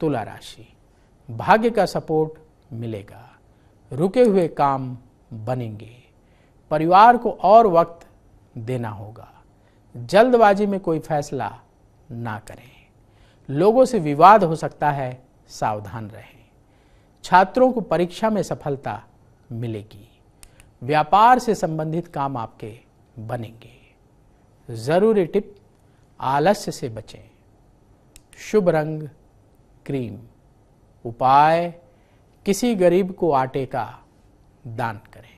तुला राशि। भाग्य का सपोर्ट मिलेगा। रुके हुए काम बनेंगे। परिवार को और वक्त देना होगा। जल्दबाजी में कोई फैसला ना करें। लोगों से विवाद हो सकता है, सावधान रहें। छात्रों को परीक्षा में सफलता मिलेगी। व्यापार से संबंधित काम आपके बनेंगे। ज़रूरी टिप, आलस्य से बचें। शुभ रंग क्रीम उपाय किसी गरीब को आटे का दान करें।